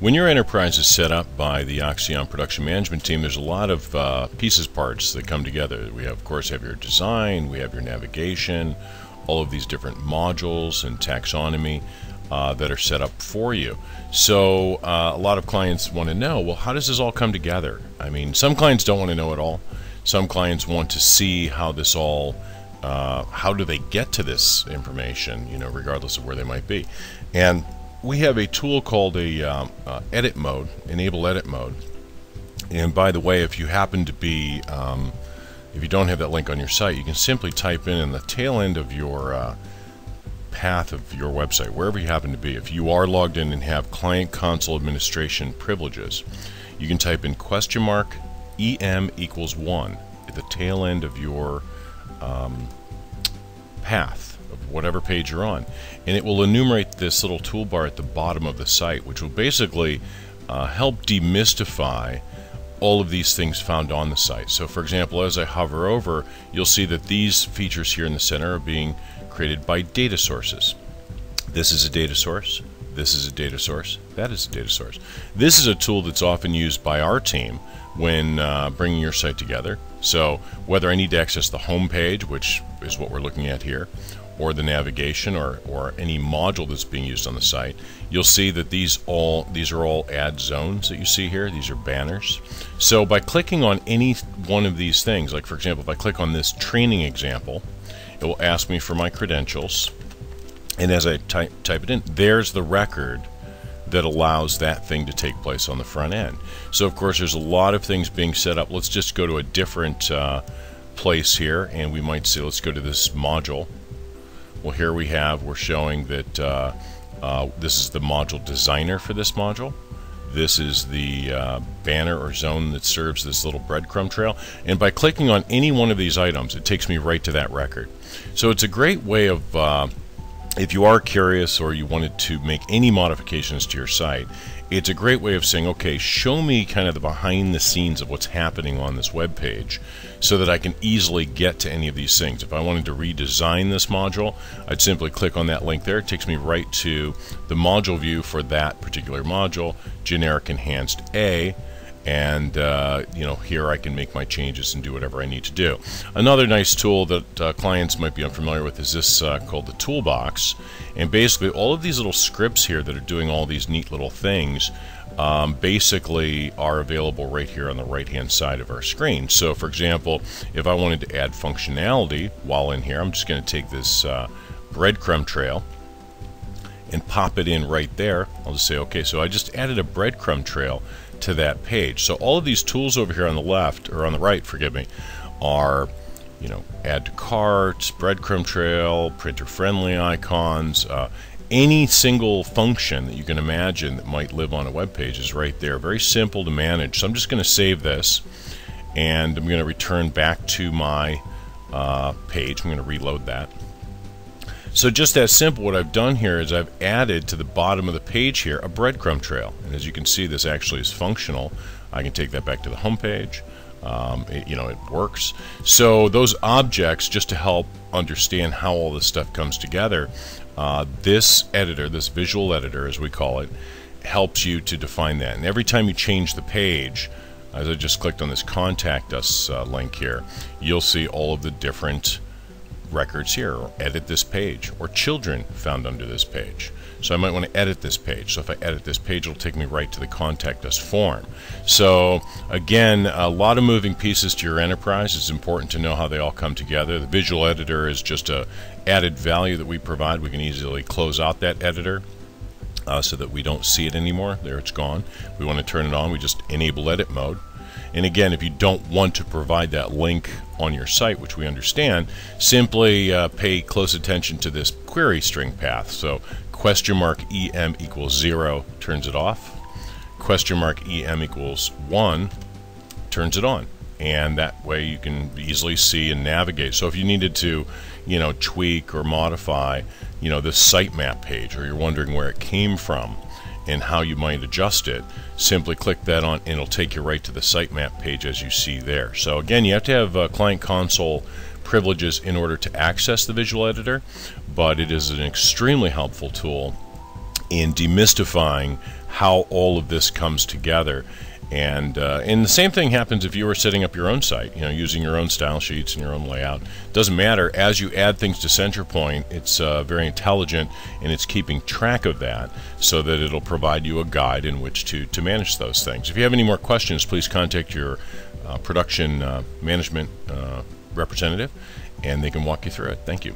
When your enterprise is set up by the Oxcyon production management team, there's a lot of uh, pieces, parts that come together. We have, of course, have your design, we have your navigation, all of these different modules and taxonomy uh, that are set up for you. So uh, a lot of clients want to know, well, how does this all come together? I mean, some clients don't want to know it all. Some clients want to see how this all, uh, how do they get to this information, you know, regardless of where they might be. And we have a tool called a um, uh, edit mode, enable edit mode. And by the way, if you happen to be, um, if you don't have that link on your site, you can simply type in in the tail end of your uh, path of your website, wherever you happen to be. If you are logged in and have client console administration privileges, you can type in question mark em equals 1 at the tail end of your um, path whatever page you're on. And it will enumerate this little toolbar at the bottom of the site, which will basically uh, help demystify all of these things found on the site. So for example, as I hover over, you'll see that these features here in the center are being created by data sources. This is a data source. This is a data source. That is a data source. This is a tool that's often used by our team when uh, bringing your site together. So whether I need to access the home page, which is what we're looking at here, or the navigation or, or any module that's being used on the site, you'll see that these all these are all ad zones that you see here. These are banners. So by clicking on any one of these things, like for example, if I click on this training example, it will ask me for my credentials. And as I type, type it in, there's the record that allows that thing to take place on the front end. So of course there's a lot of things being set up. Let's just go to a different uh, place here and we might see, let's go to this module well, here we have, we're showing that uh, uh, this is the module designer for this module. This is the uh, banner or zone that serves this little breadcrumb trail. And by clicking on any one of these items, it takes me right to that record. So it's a great way of, uh, if you are curious or you wanted to make any modifications to your site, it's a great way of saying, okay, show me kind of the behind the scenes of what's happening on this web page so that I can easily get to any of these things. If I wanted to redesign this module, I'd simply click on that link there. It takes me right to the module view for that particular module, generic enhanced A, and uh, you know here I can make my changes and do whatever I need to do. Another nice tool that uh, clients might be unfamiliar with is this uh, called the toolbox and basically all of these little scripts here that are doing all these neat little things um, basically are available right here on the right hand side of our screen. So for example if I wanted to add functionality while in here I'm just going to take this uh, breadcrumb trail and pop it in right there. I'll just say okay so I just added a breadcrumb trail to that page. So all of these tools over here on the left, or on the right, forgive me, are you know, add to cart, breadcrumb trail, printer friendly icons, uh, any single function that you can imagine that might live on a web page is right there. Very simple to manage. So I'm just going to save this and I'm going to return back to my uh, page. I'm going to reload that. So just that simple, what I've done here is I've added to the bottom of the page here a breadcrumb trail. And as you can see, this actually is functional. I can take that back to the home page. Um, it, you know, it works. So those objects, just to help understand how all this stuff comes together, uh, this editor, this visual editor as we call it, helps you to define that. And every time you change the page, as I just clicked on this contact us uh, link here, you'll see all of the different records here, or edit this page, or children found under this page. So I might want to edit this page. So if I edit this page, it'll take me right to the contact us form. So again, a lot of moving pieces to your enterprise. It's important to know how they all come together. The visual editor is just a added value that we provide. We can easily close out that editor. Uh, so that we don't see it anymore. There it's gone. We want to turn it on. We just enable edit mode. And again, if you don't want to provide that link on your site, which we understand, simply uh, pay close attention to this query string path. So question mark em equals 0 turns it off. Question mark em equals 1 turns it on. And that way you can easily see and navigate. So if you needed to, you know, tweak or modify, you know, this sitemap page, or you're wondering where it came from, and how you might adjust it, simply click that on and it'll take you right to the sitemap page as you see there. So again, you have to have uh, client console privileges in order to access the visual editor, but it is an extremely helpful tool in demystifying how all of this comes together. And uh, and the same thing happens if you are setting up your own site, you know, using your own style sheets and your own layout. Doesn't matter. As you add things to Centralpoint, it's uh, very intelligent and it's keeping track of that so that it'll provide you a guide in which to to manage those things. If you have any more questions, please contact your uh, production uh, management uh, representative, and they can walk you through it. Thank you.